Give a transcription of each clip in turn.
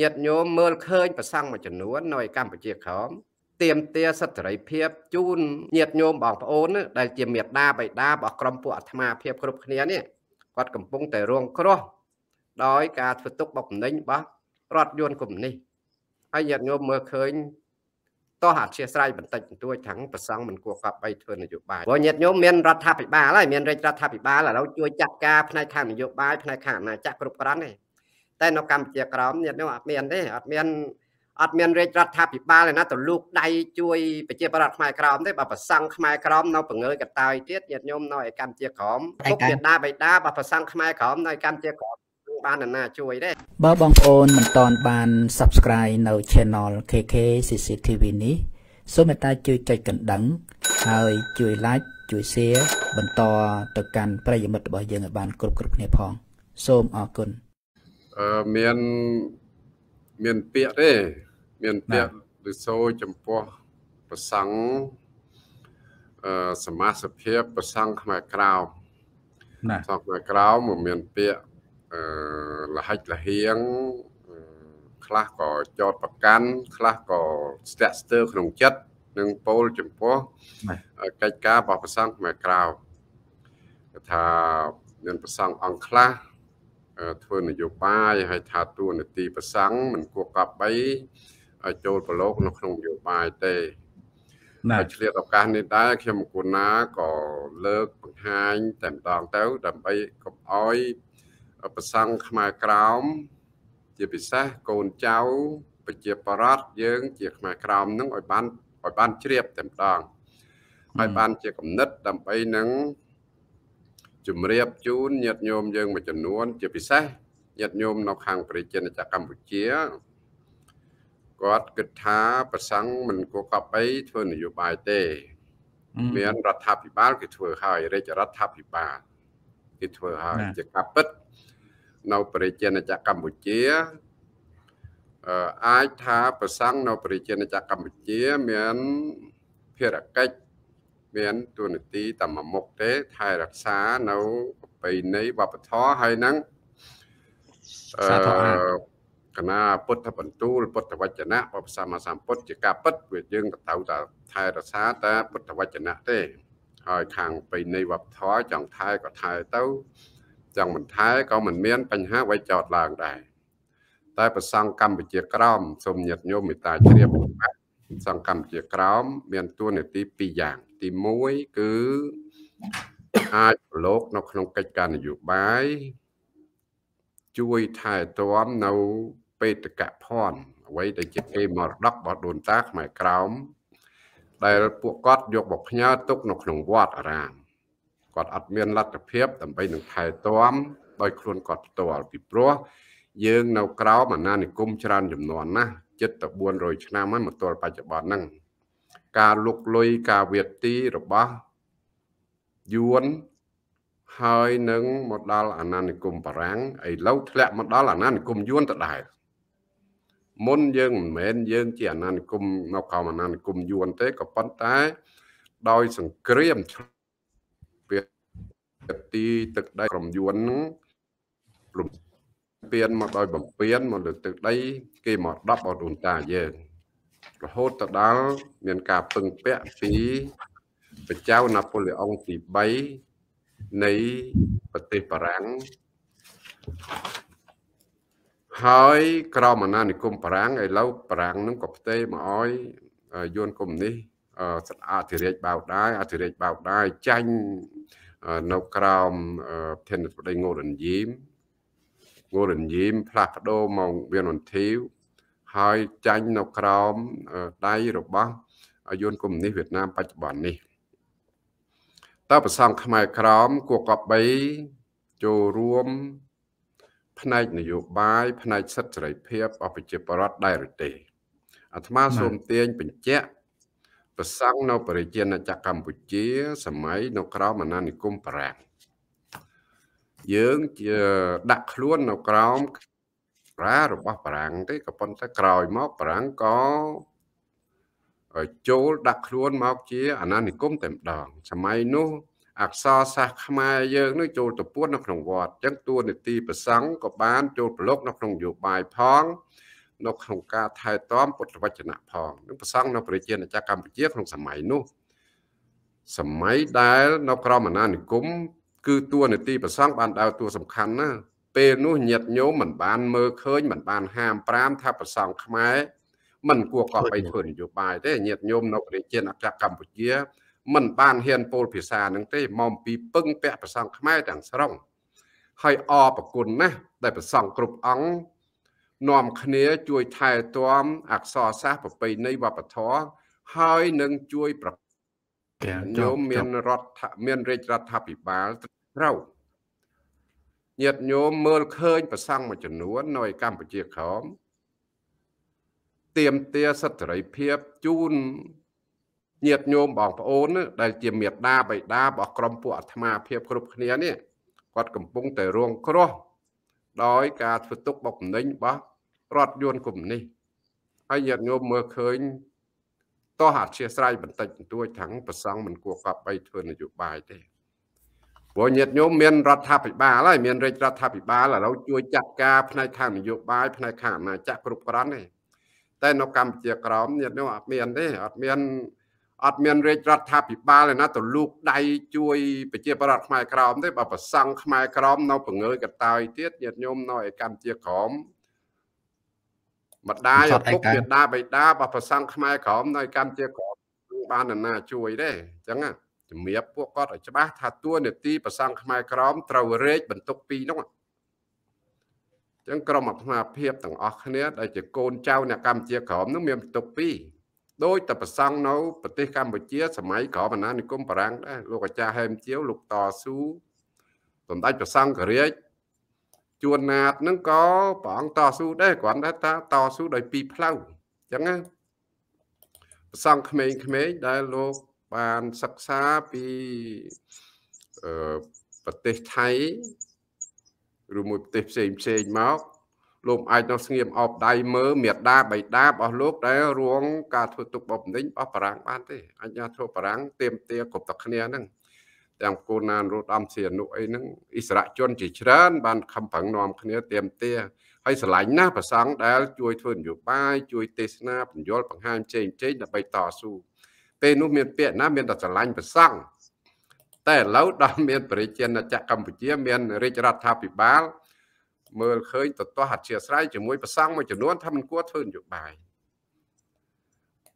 ញាតិញោមមើលឃើញប្រសង់មួយចំនួននៅកម្ពុជាក្រោមទៀមទាសិទ្ធិសេរីភាពជូនញាតិញោមបងប្អូនដែលជាមេដាបៃតារបស់ក្រុមពួកអាត្មាភាពគ្រប់គ្នានេះគាត់កំពុងតែរងគ្រោះដោយការធ្វើទុកបុកម្នេញរបស់រដ្ឋយន្តកុម្មុយនីសហើយញាតិញោមមើលឃើញតោះអធិស្ឋានបន្តិចបន្តួចថាងប្រសង់មិនគួរកប់អីធ្វើនយោបាយព្រោះញាតិញោមមានរដ្ឋាភិបាលហើយមានរាជរដ្ឋាភិបាលឥឡូវជួយចាត់ការផ្នែកខាងនយោបាយផ្នែកខាងអាណាចក្រគ្រប់គ្រាន់ទេ តែនៅកម្ពុជាក្រោមញាតិញោមអត់មានទេអត់មានអត់មានរាជរដ្ឋាភិបាលឯណាទៅលូកដៃជួយប្រជាប្រដ្ឋខ្មែរក្រមទេបើប្រសង់ខ្មែរក្រមនៅបង្ើយកតើយទៀតញាតិញោមនៅឯកម្ពុជាក្រមពុកមេដាបៃតាបើប្រសង់ខ្មែរក្រមនៅកម្ពុជាក្រមបាននរណាជួយទេបើបងប្អូនមិនទាន់បាន Subscribe នៅ Channel KK CCTV នេះសូមមេត្តាជួយចុចកណ្ដឹង ហើយជួយ Like ជួយ Share បន្តទៅកាន់ប្រិយមិត្តរបស់យើងឲ្យបានគ្រប់គ្រប់គ្នាផង សូមអរគុណ អឺមានមានពាក្យទេមានពាក្យឬសូចំពោះប្រសង់អឺសមាសភាពប្រសង់ខ្មែរក្រៅណាសង់ខ្មែរក្រៅមកមានពាក្យអឺលហិចលហៀងខ្លះក៏ចោតប្រកាន់ខ្លះក៏ស្ទាក់ស្ទើរក្នុងចិត្តនិងពោលចំពោះកិច្ចការរបស់ប្រសង់ខ្មែរក្រៅថាមានប្រសង់អង្គខ្លះ ធ្វើនយោបាយហើយថាតួនាទីប្រសង់មិនគួរកប់បីចូលប្រឡូកនៅក្នុងនយោបាយទេណាឆ្លៀតឱកាសនេះដែរខ្ញុំគូណាក៏លើកបង្ហាញតែម្ដងទៅ ដើម្បីកុំអោយប្រសង់ខ្មែរក្រោមជាពិសេសកូនចៅប្រជាប្រដ្ឋយើង ជាខ្មែរក្រោមនឹងឲ្យបានឲ្យបានជ្រាបតែម្ដងហើយបានជាគំនិតដើម្បីនឹង ជំរាបជូនញាតិញោមយើងមួយចំនួន ជាពិសេសញាតិញោមនៅខាងប្រជាជាតិកម្ពុជាគាត់គិតថាប្រសង់មិនគួរកប់អីធ្វើនយោបាយទេ មានរដ្ឋាភិបាលគេធ្វើហើយរាជរដ្ឋាភិបាលគេធ្វើហើយជាការពិតនៅប្រជាជាតិកម្ពុជាអឺអាចថាប្រសង់នៅប្រជាជាតិកម្ពុជាមានភារកិច្ច មានទួនាទីតែមួយមុខទេថែរក្សានៅប្រពៃណីវប្បធម៌ហើយនឹងសាធរកណាពុទ្ធបន្ទូលពុទ្ធវចនៈបបសម្មាសម្ពុទ្ធជាការពិតវាយើងទៅតែថែរក្សាតែពុទ្ធវចនៈទេហើយខាងបៃណីវប្បធម៌ចង់ថែក៏ថែទៅចង់មិនថែក៏មិនមានបញ្ហាអ្វីចោតឡើងដែរតែប្រសង់កម្ពុជាក្រមសូមញាតិញោមមេត្តាជ្រាប សង្ឃកម្ពុជាក្រមមានតួនាទី2យ៉ាង ទី1គឺអាចប្រឡូកនៅក្នុងកិច្ចការនយោបាយជួយថែទាំនៅបេតកភណ្ឌអ្វីដែលជាគេមរតករបស់ដូនតាខ្មែរក្រោមដែលពួកគាត់យកមកផ្ញើទុកនៅក្នុងវត្តអារាមគាត់អត់មានលទ្ធភាពដើម្បីនឹងថែទាំដោយខ្លួនគាត់ផ្ទាល់ពីព្រោះយើងនៅក្រោមអាណានិគមច្រើនចំនួនណាស់ ចិត្តទៅ400ឆ្នាំហើយមកទល់បច្ចុប្បន្នហ្នឹងការលុកលុយការវៀតទីរបស់យួនហើយនឹងមកដល់អាណានិគមបារាំងឥឡូវធ្លាក់មកដល់អាណានិគមយួនដដែលមុនយើងមិនមែនយើងជាអាណានិគមនៅក្រោមអាណានិគមយួនទេក៏ប៉ុន្តែ ដោយសង្គ្រាមវាទីទឹកដីក្រុមយួនហ្នឹងរំ ពៀនមកដោយបំពៀនមកលើទឹកដី គេមកដប់អត់ដូនតាយើងរហូតទៅដល់មានការពឹងពាក់ពីព្រះចៅណាប៉ូឡេអុងទី3នៃប្រទេសបារាំងហើយក្រមអាណានិគមបារាំងឥឡូវបារាំងនឹងក៏ផ្ទេរមកឲ្យយួនកុំនេះអធិរាជបៅដែរអធិរាជបៅដែរចាញ់នៅក្រោមធានបដីងូរ៉ានយីម ងូរ៉ានយីមផ្លាស់ប្ដូរមកវៀនវន្ធីវហើយចាញ់នៅក្រោមដៃរបស់យន្តកុម្មុយនីសវៀតណាមបច្ចុប្បន្ននេះតើប្រសងខ្មែរក្រមគួរកប់3ចូលរួម ផ្នែកនយោបាយផ្នែកសិទ្ធិសេរីភាពអប្រជាប្រដ្ឋដែរឬទេអាត្មាសូមទាញបញ្ជាក់ប្រសង់នៅប្រជាណាចក្រកម្ពុជា សម័យនៅក្រោមអាណានិគមបារាំង យើងជាដាក់ខ្លួននៅក្រោមរារបស់បារាំងទេក៏ប៉ុន្តែក្រោយមកបារាំងក៏ចូលដាក់ខ្លួនមកជាអាណានិគមតែម្ដងសម័យនោះអក្សរសាស្ត្រខ្មែរយើងនឹងចូលទៅពួននៅក្នុងវត្តអញ្ចឹងតួនាទីប្រសង់ក៏បានចូលប្រឡូកនៅក្នុងនយោបាយផងនៅក្នុងការថែទាំពុទ្ធវចនៈផងនឹងប្រសង់នៅប្រជាណាចក្រកម្ពុជាក្នុងសម័យនោះសម័យដែលនៅក្រមអាណានិគម គឺតួនាទីប្រសង់បានដើរតួសំខាន់ណាពេលនោះញាតញោមមិនបានមើលឃើញមិនបានហាម5ថាប្រសង់ខ្មែរមិនគួរកប់បីធ្វើនយោបាយទេញាតញោមនៅប្រជាណាចក្រកម្ពុជាមិនបានហ៊ានពោលភាសានឹងទេមកពីពឹងពាក់ប្រសង់ខ្មែរទាំងស្រុងហើយអរប្រគុណណាស់ដែលប្រសង់គ្រប់អង្គនាំគ្នាជួយថែទាំអក្សរសាស្ត្រប្រពៃណីវប្បធម៌ហើយនឹងជួយប្រ ញោមមានរដ្ឋមានរាជរដ្ឋាភិបាលត្រូវញាតិញោមមើលឃើញប្រសង់មួយចំនួននៅកម្ពុជាក្រមទៀមទាសិទ្ធិសេរីភាពជូនញាតិញោមបងប្អូន ដែលជាមេដាបៃតារបស់ក្រុមពួកអាត្មាភាពគ្រប់គ្នានេះគាត់កំពុងតែរងគ្រោះដោយការធ្វើទុកបុកម្នេញរបស់រដ្ឋយន្តគុំនេះហើយញាតិញោមមើលឃើញ តោះអធិស្ឋានបន្តិចបន្តួចថាងប្រសង់មិនគួរកប់បីធ្វើនយោបាយទេព្រោះញាតិញោមមានរដ្ឋាភិបាលហើយមានរាជរដ្ឋាភិបាលឥឡូវជួយចាត់ការផ្នែកខាងនយោបាយផ្នែកខាងអាណាចក្រគ្រប់គ្រាន់ទេតែនៅកម្ពុជាក្រមញាតិញោមអត់មានទេអត់មានអត់មានរាជរដ្ឋាភិបាលឯណាទៅលូកដៃជួយប្រជាប្រដ្ឋខ្មែរក្រមទេបើប្រសង់ខ្មែរក្រមនៅពងើយកតើយទៀតញាតិញោមនៅឯកម្ពុជាក្រម ម្ដាយឪពុកមេដាបិតារបស់ប្រសង់ខ្មែរក្រមនៅកម្ពុជាក្រមបាននរណាជួយទេអញ្ចឹងជំរាបពួកគាត់ឲ្យច្បាស់ថាតួនាទីប្រសង់ខ្មែរក្រមត្រូវរែកបន្ទុកពីរនោះអញ្ចឹងក្រុមអាត្មាភាពទាំងអស់គ្នាដែលជាកូនចៅអ្នកកម្ពុជាក្រមនោះមានបន្ទុកពីរដោយតែប្រសង់នៅប្រទេសកម្ពុជា សម័យក្រមអាណានិគមបារាំងដែរលោកអាចារ្យហែមជាវលោកតស៊ូសម្ដេចប្រសង់ករាជ ជួនណាតនឹងក៏ព្រះអង្គតស៊ូដែរគ្រាន់តែថាតស៊ូដោយពីរផ្លូវអញ្ចឹងណាប្រសង់ក្មេងៗដែលលោកបានសិក្សាពីអឺប្រទេសថៃឬមួយប្រទេសផ្សេងផ្សេងមកលោកអាចនៅស្ងៀមអបដៃមើលមេដាបៃតារបស់លោកដែលរងការធ្វើទុកបុកម្នេញរបស់បារាំងបានទេអញ្ញាធិបបារាំងទៀមទាគ្រប់តគ្នាហ្នឹង ទាំងគូណានរត់អំសៀនុអីហ្នឹងអិសរាជជនជាច្រើន បានខំប្រឹងនាំគ្នាទៀមទាហើយស្រឡាញ់ណាស់ប្រសង់ដែលជួយធ្វើនយោបាយជួយទេសនាបញ្យលបង្ហាញផ្សេងផ្សេងដើម្បីតស៊ូពេលនោះមានពាក្យណាមានតែស្រឡាញ់ប្រសង់តែឥឡូវដល់មានប្រជាណាចក្រកម្ពុជា មានរាជរដ្ឋាភិបាលមើលឃើញតទាស់អធិស្ស្រ័យជាមួយប្រសង់មួយចំនួនថាมันគួរធ្វើនយោបាយ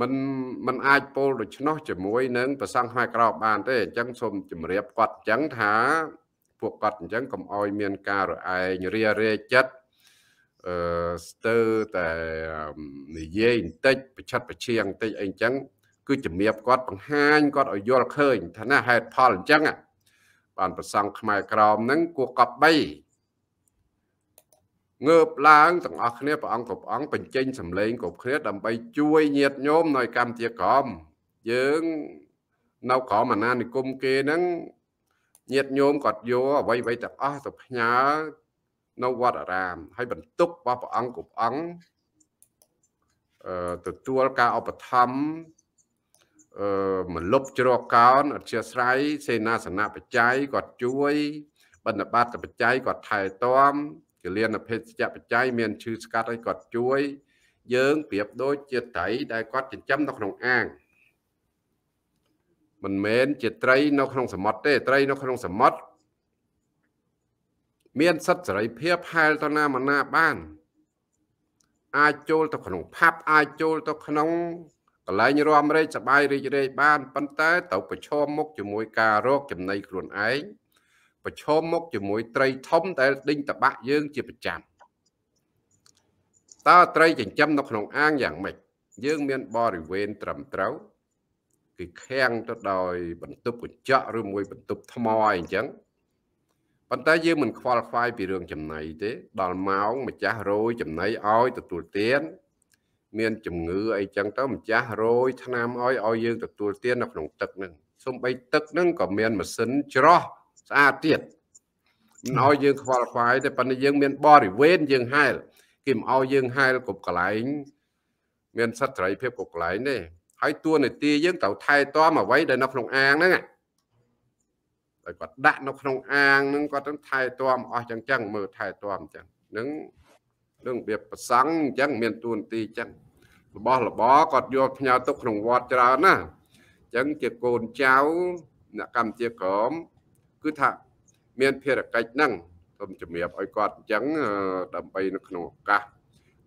มันมันអាចពោលដូច្នោះជាមួយនឹងប្រសង់ខ្មែរក្រោបបានទេអញ្ចឹងសូមជម្រាបគាត់អញ្ចឹងថាពួកគាត់អញ្ចឹងកុំអោយមានការរឯងរារែចិត្តអឺស្ទើរតែនិយាយបន្តិចប្រឆិតប្រឈៀងបន្តិចអីអញ្ចឹងគឺជំរាបគាត់បង្ហាញគាត់ឲ្យយល់ឃើញថាណាហេតុផលអញ្ចឹងបានប្រសង់ខ្មែរក្រមហ្នឹងគួរកប់3 ងើបឡើងទាំងអស់គ្នាព្រះអង្គគ្រប់អង្គបញ្ចេញសម្លេងគ្រប់គ្នាដើម្បីជួយញាតញោមនៅកម្ពុជាក្រមយើងនៅក្រមអាណានិគមគេហ្នឹងញាតញោមគាត់យកអ្វីអ្វីទាំងអស់ទៅផ្ញើនៅវត្តអារាម ហើយបន្ទុករបស់ព្រះអង្គគ្រប់អង្គអឺទទួលការឧបត្ថម្ភអឺមលុបជ្រកកោនអធិស្ស្រ័យសេនាសនៈបច្ច័យគាត់ជួយបណ្ឌបាតបច្ច័យគាត់ថែទាំ គលានភេសជ្ជៈបច្ច័យមានឈឺស្កាត់ឲ្យគាត់ជួយ យើងប្រៀបដូចជាត្រីដែលគាត់ចិញ្ចឹមនៅក្នុងអាងមិនមែនជាត្រីនៅក្នុងសមុទ្រទេត្រីនៅក្នុងសមុទ្រមានសិទ្ធិសេរីភាពហែលទៅណាមកណាបាន អាចចូលទៅក្នុងផាប់អាចចូលទៅក្នុងកន្លែងរំរែកសបាយរីករាយបានប៉ុន្តែត្រូវប្រឈមមុខជាមួយការរកចំណីខ្លួនឯង ប្រឈមមុខជាមួយត្រីធំដែលដេញតបាក់យើងជាប្រចាំតើត្រីចិញ្ចឹមនៅក្នុងអាងយ៉ាងម៉េចយើងមានបរិវេណត្រឹមត្រូវគឺខាំងទៅដោយ បន្ទប់កញ្ចក់ឬមួយបន្ទប់ថ្មអីអញ្ចឹងប៉ុន្តែយើងមិនខ្វល់ខ្វាយពីរឿងចំណីទេ ដល់ម៉ោងម្ចាស់រយចំណីឲ្យទទួលទានមានជំងឺអីចឹងទៅម្ចាស់រយថ្នាំឲ្យឲ្យយើងទទួលទាននៅក្នុងទឹកហ្នឹងសំបីទឹកហ្នឹងក៏មានម៉ាស៊ីនច្រោះ ស្អាតទៀតមិនឲ្យយើងខ្វល់ខ្វាយទេប៉ុន្តែយើងមានបរិវេណយើងហែលគេមិនឲ្យយើងហែលគ្រប់កន្លែងមានសិទ្ធិសេរីភាពគ្រប់កន្លែងទេហើយតួនាទីយើងត្រូវថែទាំអ្វីដែលនៅក្នុងអាងហ្នឹងតែគាត់ដាក់នៅក្នុងអាងហ្នឹងគាត់ទៅថែទាំអស់ចឹងចឹងមើលថែទាំចឹងហ្នឹងរឿងរបៀបប្រសង់អញ្ចឹងមានទួនាទីអញ្ចឹងរបស់របរគាត់យកផ្ញើទុកក្នុងវត្តច្រើនណាអញ្ចឹងជាកូនចៅអ្នកកម្ពុជាក្រម គឺថាមានភារកិច្ចហ្នឹងសូមជំរាបឲ្យគាត់អញ្ចឹងដើម្បីនៅក្នុងឱកាស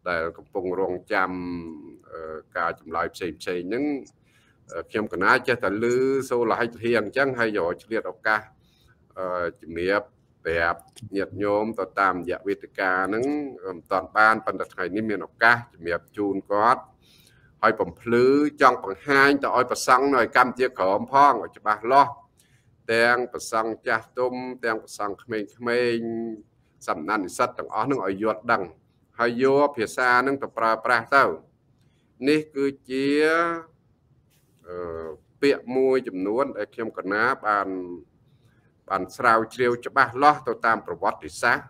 ដែលកំពុងរងចាំការចម្លើយផ្សេងផ្សេងហ្នឹងខ្ញុំកណាចេះតែលឺសូលហិតហៀងអញ្ចឹងហើយយកឆ្លៀតឱកាសជំរាបប្រាប់ញាតិញោមទៅតាមរយៈវេទិកាហ្នឹងមិនតាន់បានប៉ុន្តែថ្ងៃនេះមានឱកាសជំរាបជូនគាត់ឲ្យបំភ្លឺចង់បង្ហាញទៅឲ្យប្រសង់នៅកម្ពុជាក្រមផងឲ្យច្បាស់លាស់ ទាំងប្រសង់ចាស់ទុំទាំងប្រសង់ក្មេងៗសំណាននិស្សិតទាំងអស់នឹងឲ្យយល់ដឹងហើយយកភាសានឹងទៅប្រើប្រាស់ទៅនេះគឺជាអឺពាក្យមួយចំនួនដែលខ្ញុំកណាបានបានស្រាវជ្រាវច្បាស់លាស់ទៅតាមប្រវត្តិសាស្ត្រ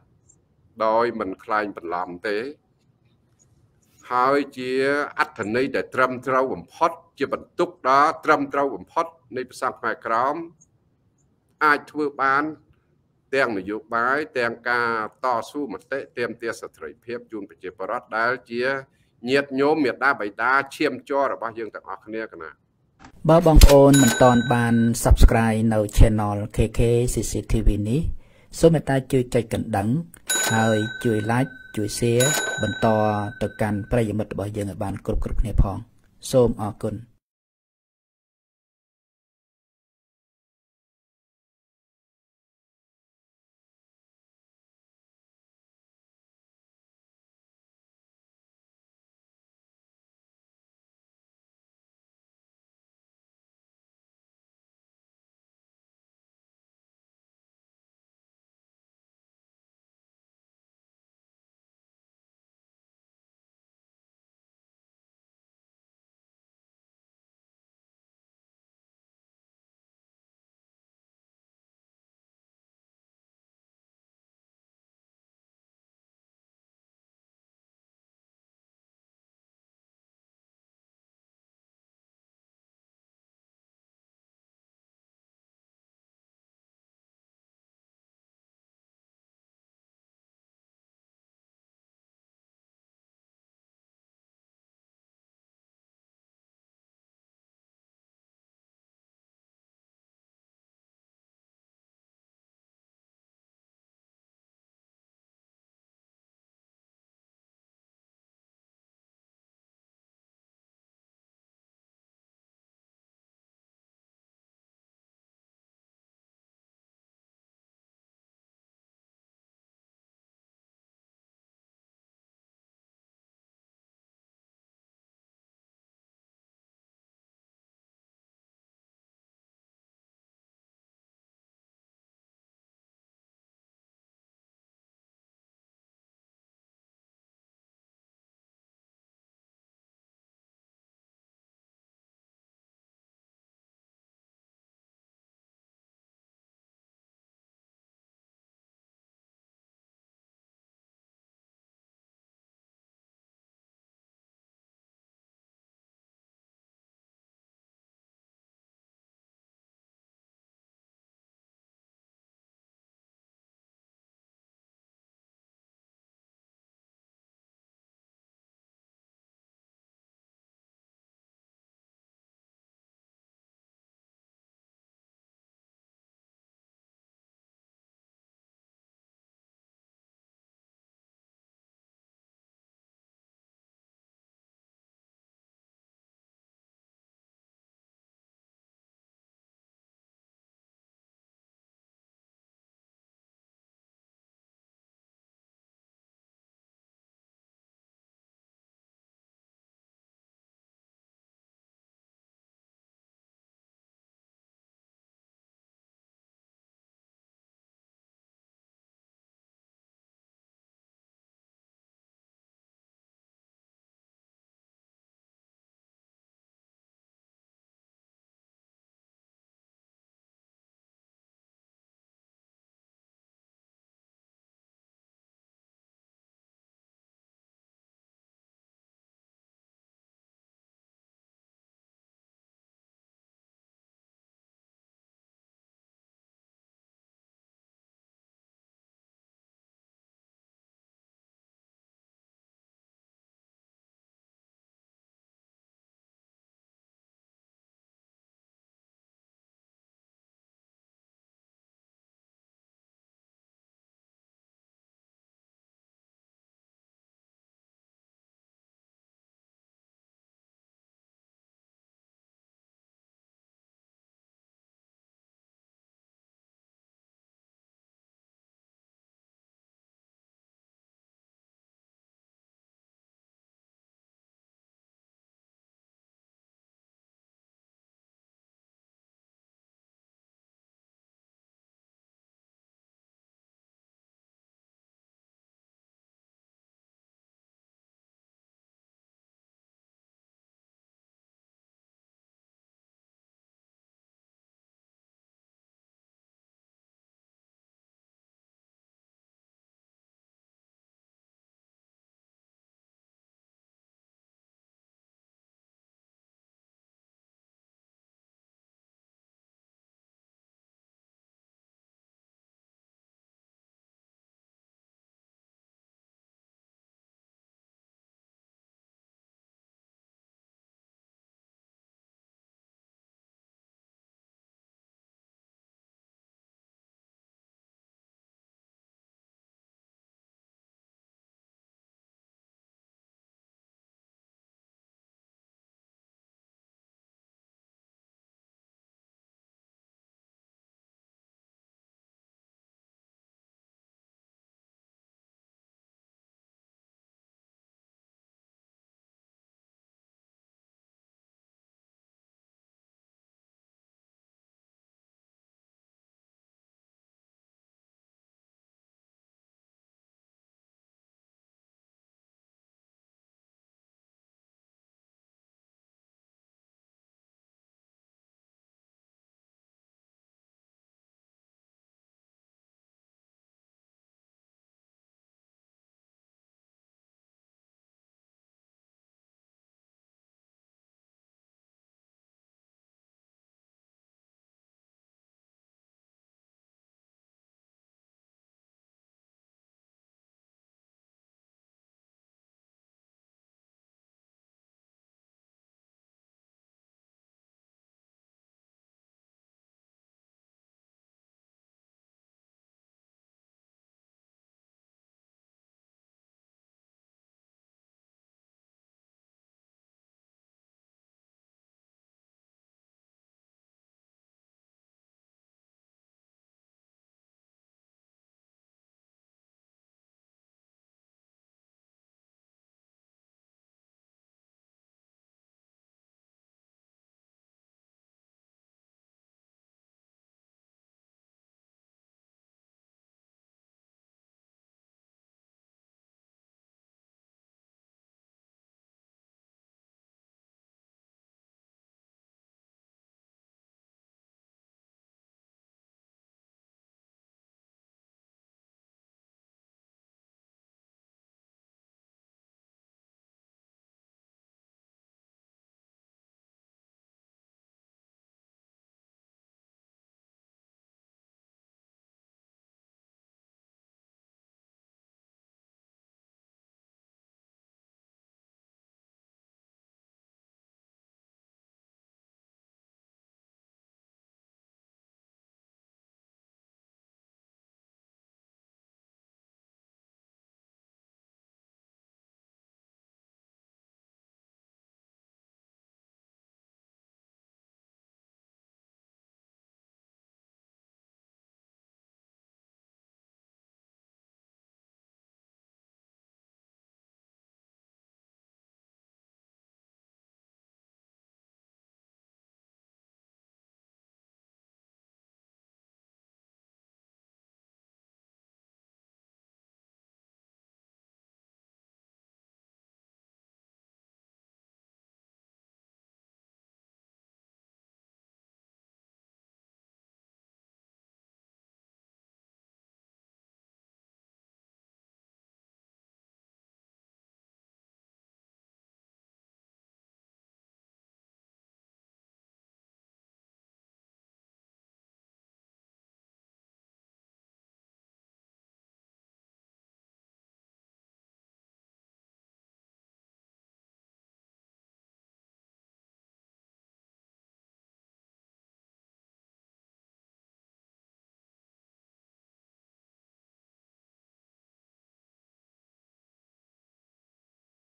ដោយមិនคล้ายបន្លំទេហើយជាអត្ថន័យដែលត្រឹមត្រូវបំផុត ជាបន្ទុកដ៏ត្រឹមត្រូវបំផុត នៃភាសាខ្មែរក្រម អាចធ្វើបាន ទាំងនយោបាយទាំងការតស៊ូមតិទាមទារសិទ្ធិភាពជូនប្រជាពលរដ្ឋដែលជាញាតញោមមេដាបៃតាឈាមជ័ររបស់យើងទាំងអស់គ្នាកណាបើបងប្អូនមិនទាន់បាន Subscribe នៅ Channel KK CCTV នេះសូមមេត្តាជួយចុចកណ្ដឹង ហើយជួយ Like ជួយ Share បន្តទៅកាន់ប្រិយមិត្តរបស់យើងឲ្យបានគ្រប់គ្រប់គ្នាផង សូមអរគុណ